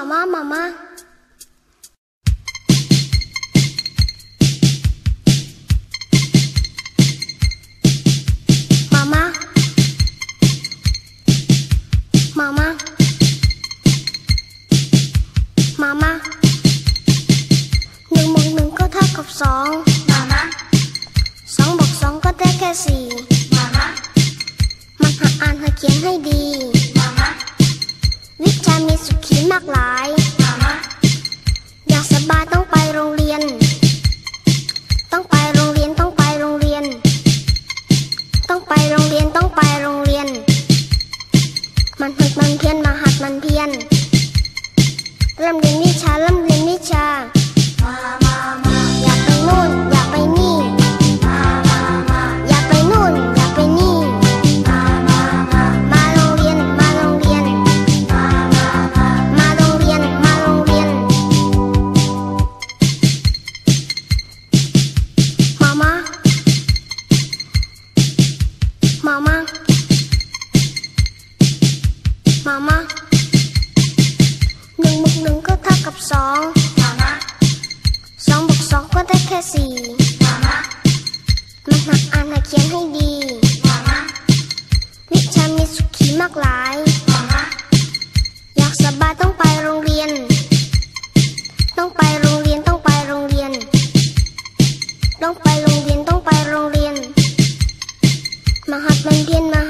妈妈，妈妈。妈妈，妈妈，妈妈，你梦能够他及爽。妈妈，爽不爽？ก็ได้แค่สี่。妈妈，มันหาอ่านหาเขียนให้ดี。 มากหลายมามาอยากสบายต้องไปโรงเรียน ต้องไปโรงเรียนต้องไปโรงเรียน ต้องไปโรงเรียนต้องไปโรงเรียน มันหัดมันเพียนมาหัดมันเพียนเริ่มเรียนวิชา มาอนาเขียนให้ดีวิชามีสุขีมากหลาย อยากสบายต้องไปโรงเรียน ต้องไปโรงเรียนต้องไปโรงเรียน ต้องไปโรงเรียนต้องไปโรงเรียน มหัดมันเรียนมา